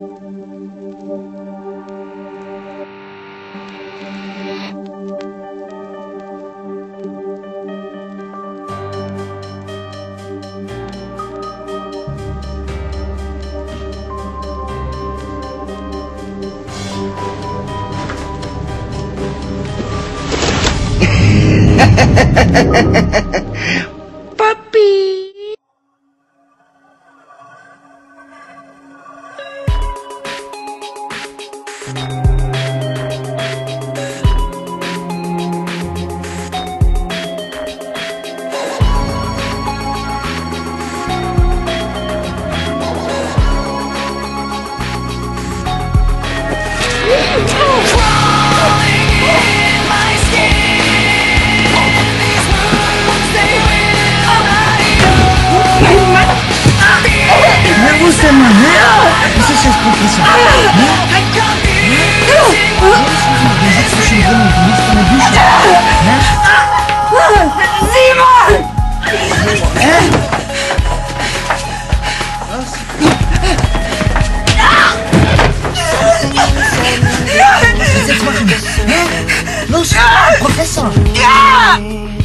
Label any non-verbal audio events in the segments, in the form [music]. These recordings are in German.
Wo ist denn mal drin und du liest deine Bücher. Hä? Simon! Los, Professor! confusing.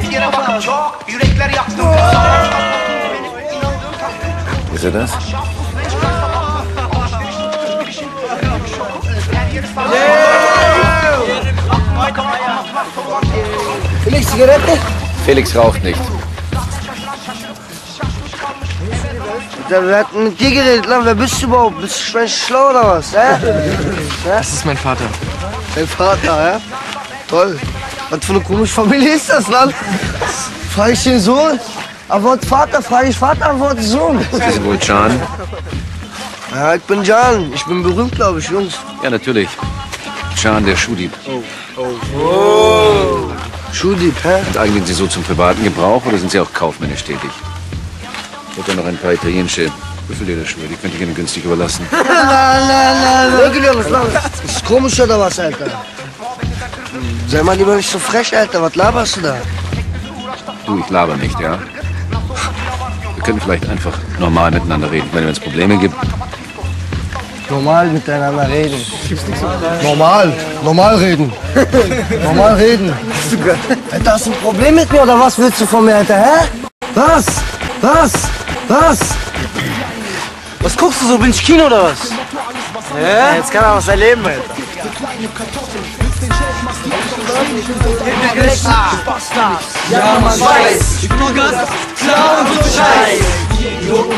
Her yere bakıp çok yürekler yaktım Ist er das? Felix, Zigarette? Felix raucht nicht. Wer hat mit dir geredet, Lan? Wer bist du überhaupt? Bist du Schwein schlau oder was, hä? Das ist mein Vater. Dein Vater, ja? Toll. Was für eine komische Familie ist das, Lan? Frage ich den Sohn? Antwort Vater, frage ich Vater, Antwort Sohn. Sie sind wohl Can? Ja, ich bin Jan. Ich bin berühmt, glaube ich, Jungs. Ja, natürlich. Can, der Schuhdieb. Schuhdieb, hä? Und eignen Sie so zum privaten Gebrauch oder sind Sie auch kaufmännisch tätig? Ich hätte noch ein paar italienische Büffellederschuhe, die könnte ich Ihnen günstig überlassen. [laughs] Na, na, na, wirklich, Lan. Ist komisch oder was, Alter? Sei mal lieber nicht so frech, Alter. Was laberst du da? Du, ich laber nicht, ja? Wir können vielleicht einfach normal miteinander reden. Wenn es Probleme gibt, Normal miteinander reden. Normal, normal reden. [laughs] normal reden. Alter, hast du ein Problem mit mir oder was willst du von mir, Alter, hä? Was? Was? Was? Was guckst du so? Bin ich Kino oder was? Ja? Jetzt kann er was erleben, Alter. Ja, man weiß. Schnuggers, Clown und Scheiß.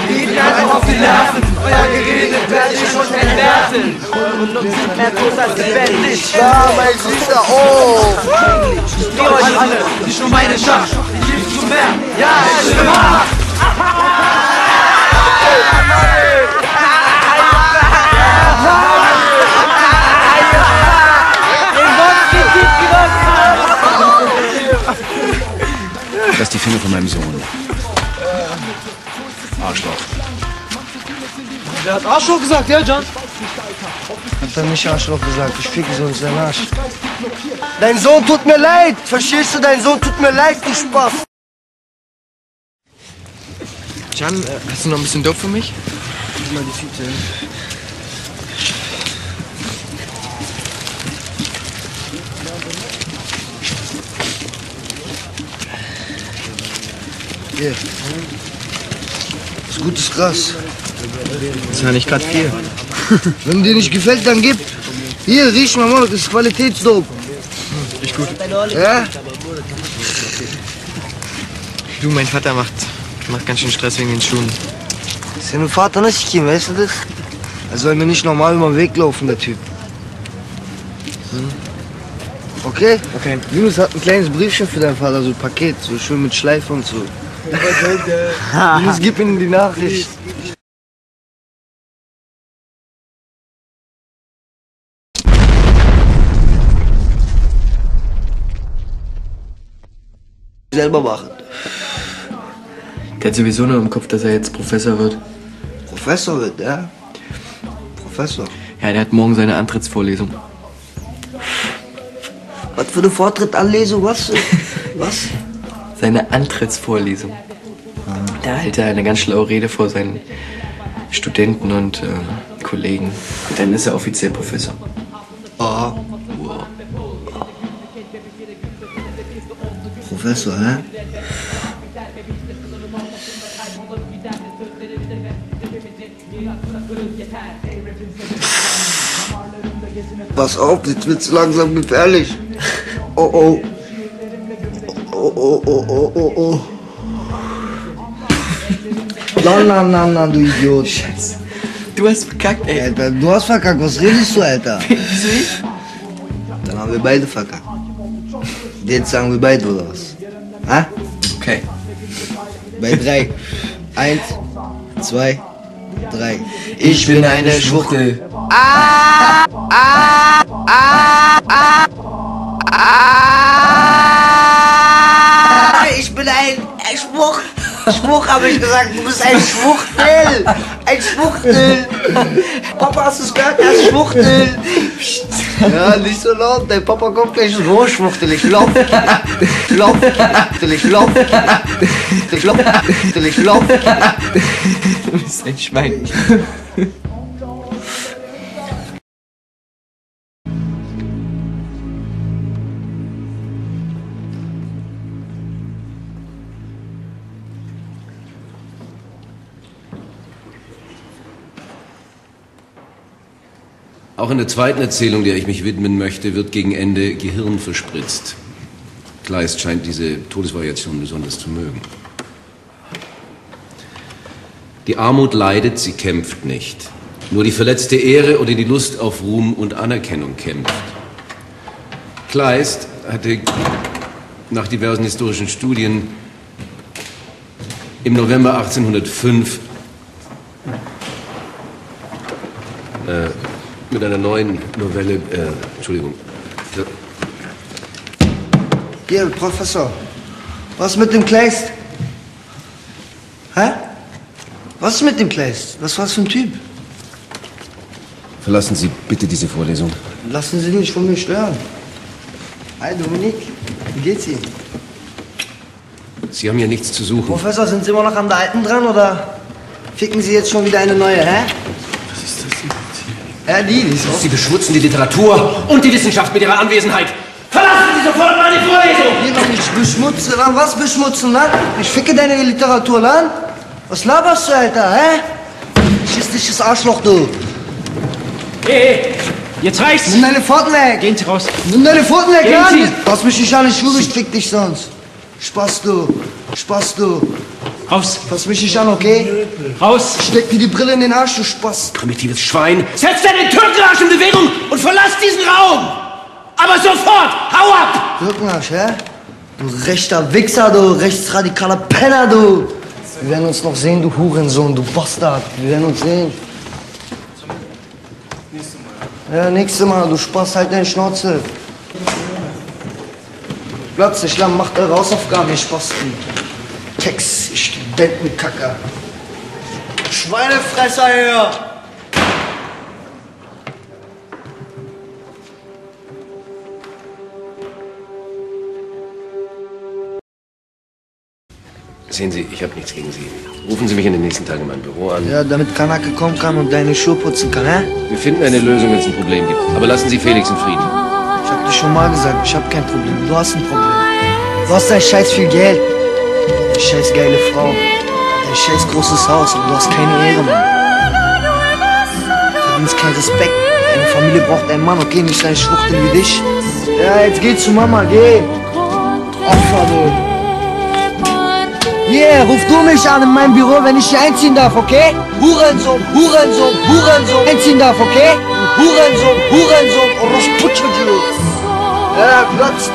Liegen einfach auf die Nerven. Euer Gerede werde ich schon entwerfen. Eure Nutzen sind mehr tot als lebendig. Ja, mein Süßer, oh. Ich geh euch alle, nicht nur meine Schach. Ich gebe zu mehr. Ja, es ist wahr. Hat Arschloch gesagt, ja, John? Hat er nicht Arschloch gesagt, ich ficke so in seinen Arsch. Dein Sohn tut mir leid, verstehst du? Dein Sohn tut mir leid, du Spaß. Jan, äh, hast du noch ein bisschen Dope für mich? Gib mal die Tüte. Hier. Das ist gutes Gras. Das ist ja nicht gerade viel. [laughs] Wenn dir nicht gefällt, dann gib. Hier, riech mal, das ist Qualitätsdope. Nicht gut. Ja? Du, mein Vater macht, macht ganz schön Stress wegen den Schuhen. Senin Vater nasıl kim, weißt du das? Er soll mir nicht normal über den Weg laufen, der Typ. Okay? Okay. Yunus hat ein kleines Briefchen für deinen Vater, so ein Paket, so schön mit Schleife und so. [laughs] Yunus, gib ihm die Nachricht. Selber machen. Der hat sowieso nur im Kopf, dass er jetzt Professor wird. Professor wird, ja? Professor. Ja, der hat morgen seine Antrittsvorlesung. Was für eine Vortrittanlesung, was? Was? [laughs] Seine Antrittsvorlesung. Da hält er eine ganz schlaue Rede vor seinen Studenten und äh, Kollegen. Und dann ist er offiziell Professor. Ah. Professor, hä? Pass auf, jetzt wird's langsam gefährlich. Oh oh. Oh oh oh oh oh oh. Na na na na, du Idiot. Du hast verkackt, ey. Alter, du hast verkackt, was redest du, Alter? [laughs] Wieso ich? Dann haben wir beide verkackt. Jetzt sagen wir beide oder was? Ha? Okay. Bei drei. Eins, zwei, drei. Ich bin eine Schwuchtel. Ich bin ein Schwuch. Schwuch habe ich gesagt. Du bist ein Schwuchtel. Ein Schwuchtel. Papa, hast du es gehört? Er ist Schwuchtel. Ja, nicht so laut. Dein Papa kommt gleich so Schwuchtel. Ich lauf. Lauf. Ich lauf. Ich lauf. Ich lauf. Du bist ein Schwein. Auch in der zweiten Erzählung, der ich mich widmen möchte, wird gegen Ende Gehirn verspritzt. Kleist scheint diese Todesvariation besonders zu mögen. Die Armut leidet, sie kämpft nicht. Nur die verletzte Ehre oder die Lust auf Ruhm und Anerkennung kämpft. Kleist hatte nach diversen historischen Studien im November 1805 äh, mit einer neuen Novelle, äh, Entschuldigung, Hier, Professor. Was mit dem Kleist? Hä? Was ist mit dem Kleist? Was war das für ein Typ? verlassen Sie bitte diese Vorlesung. Lassen Sie mich von mir stören. Hi, Dominik. Wie geht's Ihnen? Sie haben hier nichts zu suchen. Professor, sind Sie immer noch an der alten dran oder ficken Sie jetzt schon wieder eine neue, hä? Das ist auch. Sie beschmutzen die Literatur und die Wissenschaft mit Ihrer Anwesenheit. Verlassen Sie sofort meine Vorlesung! Noch nicht beschmutzen? Was beschmutzen, lan? Ich ficke deine Literatur, lan? Was laberst du, Alter, hä? Schistisches Arschloch, du. Hey, jetzt reicht's! Nimm deine Pfoten weg! Gehen Sie raus! Nimm deine Pfoten weg, Gehen! Sie! Lass mich nicht an die Schuhe, ich fick dich sonst. Spaß, du. Spaß, du. Raus! Fass mich nicht an, okay? Raus! Steck dir die Brille in den Arsch, du Spaß. Primitives Schwein. Setz deinen Türkenarsch in Bewegung und verlass diesen Raum! Aber sofort! Hau ab! Rückenarsch, hä? Du rechter Wichser, du rechtsradikaler Penner, du. Wir werden uns noch sehen, du Hurensohn, du Bastard. Wir werden uns sehen. Ja, nächstes Mal, du Spaß, halt deine Schnauze. Platz, ich lang, macht eure Hausaufgaben, ihr Spasten. Tex, Studentenkacker. Schweinefresser hier! Sehen Sie, ich habe nichts gegen Sie. Rufen Sie mich in den nächsten Tagen in mein Büro an. Ja, damit Kanake kommen kann und deine Schuhe putzen kann, hä? Wir finden eine Lösung, wenn es ein Problem gibt. Aber lassen Sie Felix in Frieden. Ich hab dir schon mal gesagt, ich hab kein Problem. Du hast ein Problem. Du hast dein scheiß viel Geld. Deine scheiß geile Frau. Dein scheiß großes Haus. Aber du hast keine Ehre, Mann. Du verdienst keinen Respekt. Deine Familie braucht einen Mann, okay? Nicht einen Schwuchtel wie dich. Ja, jetzt geh zu Mama, geh. Opfer, du. Yeah, ruf du mich an in mein Büro, wenn ich hier einziehen darf, okay? Hurensohn, Hurensohn, Hurensohn. Einziehen darf, okay? Hurensohn, Hurensohn, Orosputschel. Er platzt.